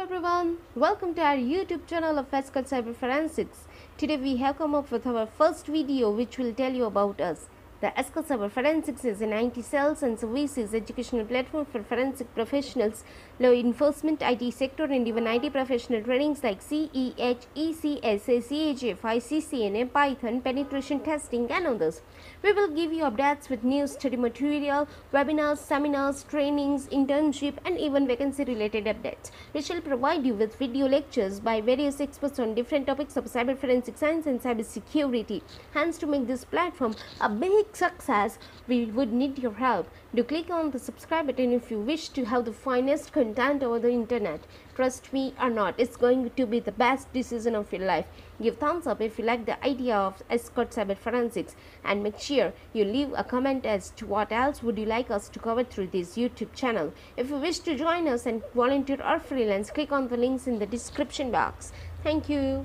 everyone, welcome to our YouTube channel of Escort Cyber Forensics. Today we have come up with our first video which will tell you about us. The Escort Cyber Forensics is an IT sales and services educational platform for forensic professionals, law enforcement, IT sector and even IT professional trainings like CEH, ECSA, CHFI, CCNA, Python, penetration testing and others. We will give you updates with new study material, webinars, seminars, trainings, internship and even vacancy related updates. We shall provide you with video lectures by various experts on different topics of cyber forensic science and cyber security. Hence to make this platform a big success, we would need your help. Do click on the subscribe button if you wish to have the finest content over the internet. Trust me or not, it's going to be the best decision of your life. Give thumbs up if you like the idea of Escort Cyber Forensics and make sure you leave a comment as to what else would you like us to cover through this YouTube channel. If you wish to join us and volunteer or freelance, click on the links in the description box. Thank you.